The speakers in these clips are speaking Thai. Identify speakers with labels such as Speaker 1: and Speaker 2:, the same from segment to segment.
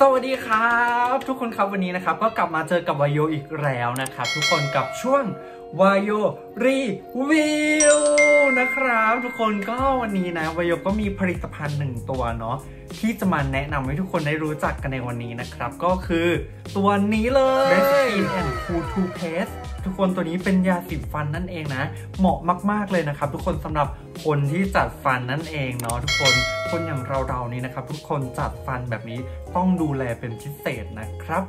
Speaker 1: สวัสดีครับ ทุกคนครับวันนี้นะครับ ก็กลับมาเจอกับวายโยอีกแล้วนะครับ ทุกคนกับช่วงวายโยรีวิวนะครับ ทุกคนก็วันนี้นะวายโยก็มีผลิตภัณฑ์หนึ่งตัวเนาะที่จะมาแนะนำให้ทุกคนได้รู้จักกันในวันนี้นะครับ ก็คือตัวนี้เลย Best Skin and Cool Toothpaste ทุกคนตัวนี้เป็นยาสีฟันนั่นเองนะ เหมาะมาก ๆเลยนะครับ ทุกคนสำหรับ คนที่จัดฟันนั่นเองเนาะทุกคนคนอย่างเราๆนี่นะครับ ทุกคนจัดฟันแบบนี้ต้องดูแลเป็นพิเศษนะครับ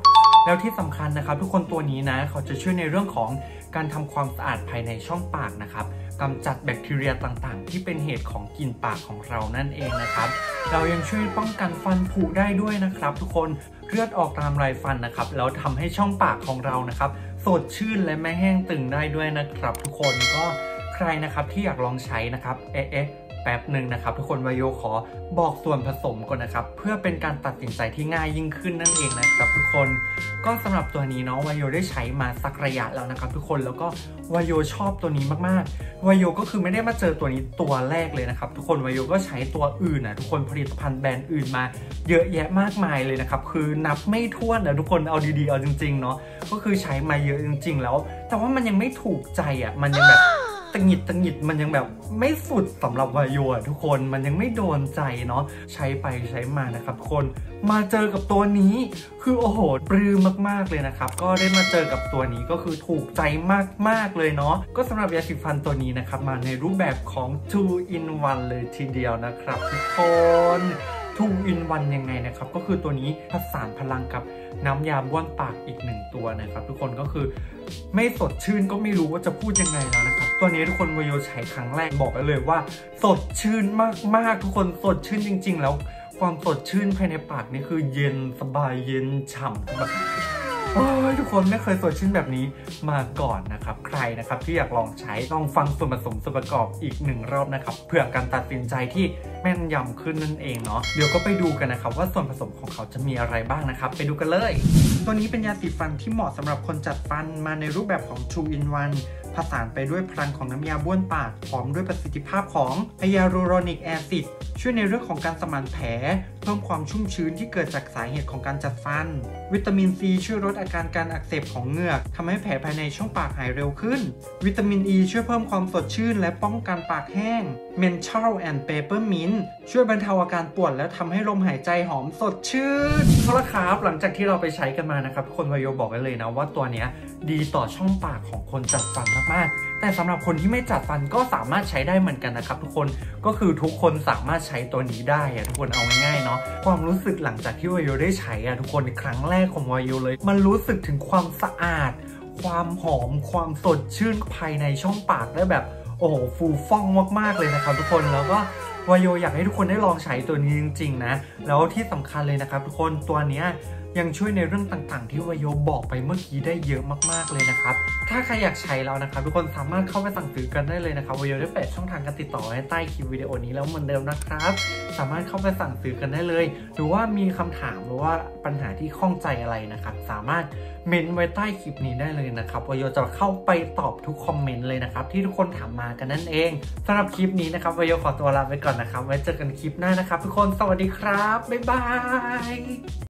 Speaker 1: แล้วที่สำคัญนะครับ ทุกคนตัวนี้นะเขาจะช่วยในเรื่องของการทำความสะอาดภายในช่องปากนะครับกำจัดแบคทีเรียต่างๆ ที่เป็นเหตุของกลิ่นปากของเรานั่นเองนะครับ เรายังช่วยป้องกันฟันผุได้ด้วยนะครับ ทุกคนเลือดออกตามไรฟันนะครับแล้วทำให้ช่องปากของเรานะครับ สดชื่นและไม่แห้งตึงได้ด้วยนะครับ ทุกคนก็ ใครนะครับที่อยากลองใช้นะครับเอ๊ะแป๊บหนึ่งนะครับ ทุกคนวายโยขอบอกส่วนผสมก่อนนะครับ เพื่อเป็นการตัดสินใจที่ง่ายยิ่งขึ้นนั่นเองนะครับทุกคนก็สำหรับตัวนี้เนาะวายโยได้ใช้มาสักระยะแล้วนะครับ ทุกคนแล้วก็วายโยชอบตัวนี้มากๆวายโยก็คือไม่ได้มาเจอตัวนี้ตัวแรกเลยนะครับ ทุกคนวายโยก็ใช้ตัวอื่นนะทุกคนผลิตภัณฑ์แบรนด์อื่นมา เยอะแยะมากมายเลยนะครับคือนับไม่ถ้วนนะทุกคนเอาดีๆเอาจริงๆเนาะก็คือใช้มาเยอะจริง ๆ แล้ว แต่ว่ามันยังไม่ถูกใจอะมันยังแบบ ตังหิดตังหิดมันยังแบบไม่สุดสำหรับวายโยอะทุกคนมันยังไม่โดนใจเนาะใช้ไปใช้มานะครับทุกคนมาเจอกับตัวนี้ คือโอ้โหปลื้มมากๆเลยนะครับ ก็ได้มาเจอกับตัวนี้ก็คือถูกใจมากๆเลยเนาะก็สำหรับยาสีฟันตัวนี้นะครับมาในรูปแบบของ two in one เลยทีเดียวนะครับทุกคน two in one ยังไงนะครับ ก็คือตัวนี้ผสานพลังกับน้ำยาบ้วนปากอีกหนึ่งตัวนะครับ ทุกคนก็คือไม่สดชื่นก็ไม่รู้ว่าจะพูดยังไงแล้วนะครับ ตัวนี้ทุกคนวโยใช้ครั้งแรกบอกได้เลยว่า สดชื่นมากๆ ทุกคนสดชื่นจริง ๆ แล้วความสดชื่นภายในปากนี่คือเย็นสบายเย็นฉ่ำแบบ โอ้ยทุกคนไม่เคยสดชื่นแบบนี้มาก่อนนะครับ ใครนะครับที่อยากลองใช้ลองฟังส่วนผสมส่วนประกอบอีกหนึ่งรอบนะครับเพื่อการตัดสินใจที่แม่นยำขึ้นนั่นเองเนาะเดี๋ยวก็ไปดูกันนะครับว่าส่วนผสมของเขาจะมีอะไรบ้างนะครับ ไปดูกันเลย ตัวนี้เป็นยาสีฟันที่เหมาะสำหรับคนจัดฟันมาในรูปแบบของ Two in One ผสานไปด้วยพลังของน้ำยาบ้วนปากพร้อมด้วยประสิทธิภาพของ hyaluronic acid ช่วยในเรื่องของการสมานแผล เพิ่มความชุ่มชื้นที่เกิดจากสาเหตุของการจัดฟัน วิตามินซีช่วยลดอาการการอักเสบของเหงือกทำให้แผลภายในช่องปากหายเร็วขึ้น วิตามินอ e ีช่วยเพิ่มความสดชื่น และป้องกันปากแห้ง menthol and peppermint ช่วยบรรเทาอาการปวดและทำให้ลมหายใจหอมสดชื่นนเอาละครับหลังจากที่เราไปใช้กันมานะครับ คนวายโยบอกกันเลยนะว่าตัวเนี้ยดีต่อช่องปากของคนจัดฟันมากๆ แต่สำหรับคนที่ไม่จัดฟันก็สามารถใช้ได้เหมือนกันนะครับทุกคนก็คือทุกคนสามารถใช้ตัวนี้ได้อะทุกคนเอาง่ายๆเนาะความรู้สึกหลังจากที่วายโยได้ใช้อะทุกคนครั้งแรกของวายโยเลย มันรู้สึกถึงความสะอาด ความหอม ความสดชื่นภายในช่องปากได้แบบโอ้โหฟูฟ่องมากๆเลยนะครับทุกคนแล้วก็วายโยอยากให้ทุกคนได้ลองใช้ตัวนี้จริง ๆ นะ แล้วที่สำคัญเลยนะครับทุกคนตัวเนี้ยยังช่วยในเรื่องต่างๆ ที่วายโยบอกไปเมื่อกี้ได้เยอะมากๆเลยนะครับ ถ้าใครอยากใช้แล้วนะครับทุกคนสามารถเข้าไปสั่งซื้อกันได้เลยนะครับวายโยได้แปะช่องทางการติดต่อไว้ใต้คลิปวิดีโอนี้แล้วเหมือนเดิมนะครับ สามารถเข้าไปสั่งซื้อกันได้เลย หรือว่ามีคำถามหรือว่าปัญหาที่ข้องใจอะไรนะครับ สามารถเมนไว้ใต้คลิปนี้ได้เลยนะครับวายโยจะเข้าไปตอบทุกคอมเมนต์เลยนะครับที่ทุกคนถามมากันนั่นเองสำหรับคลิปนี้นะครับวายโยขอตัวลาไปก่อนนะครับไว้เจอกันคลิปหน้านะครับ ทุกคนสวัสดีครับบ๊ายบาย